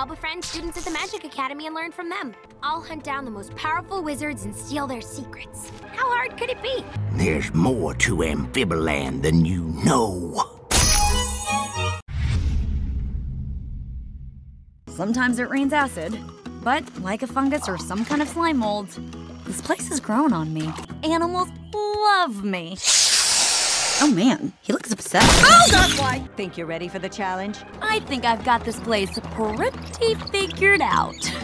I'll befriend students at the Magic Academy and learn from them. I'll hunt down the most powerful wizards and steal their secrets. How hard could it be? There's more to Amphibiland than you know. Sometimes it rains acid, but like a fungus or some kind of slime mold, this place has grown on me. Animals love me. Oh man, he looks upset. Oh, that's why! Think you're ready for the challenge? I think I've got this place pretty figured out.